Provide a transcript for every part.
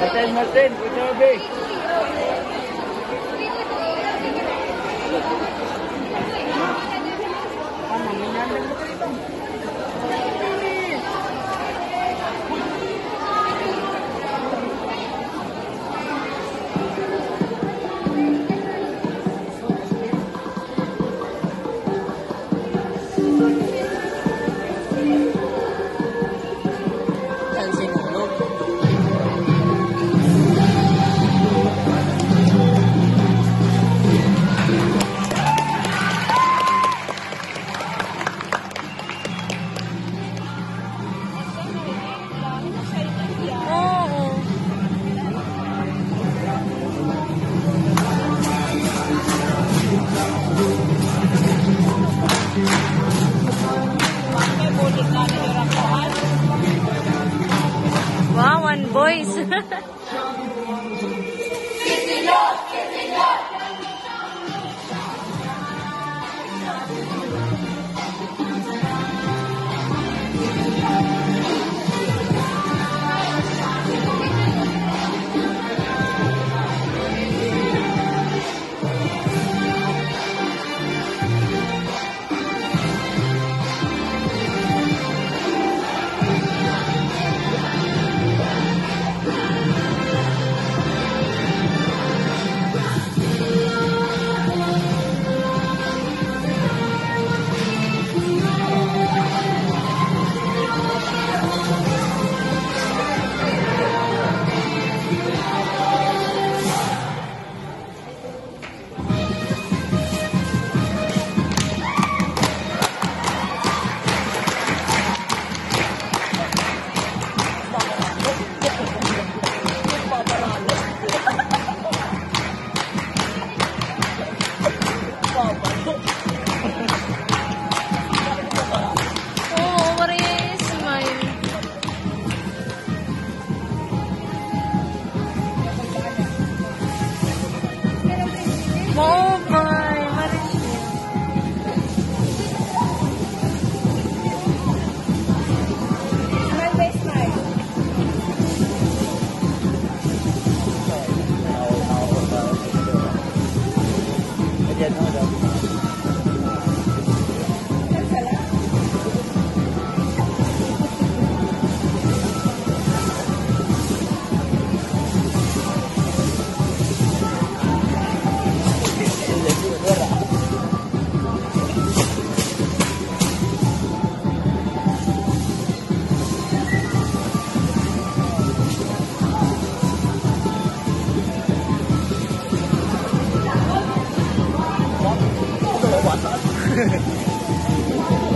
Martin, Martin, ito be. Wow,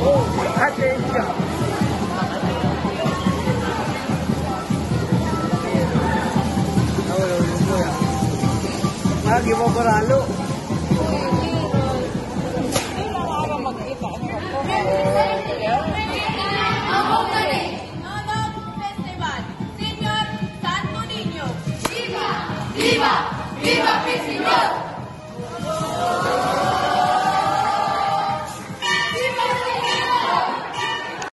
哦，还得叫。哦，对呀。妈，给我过来。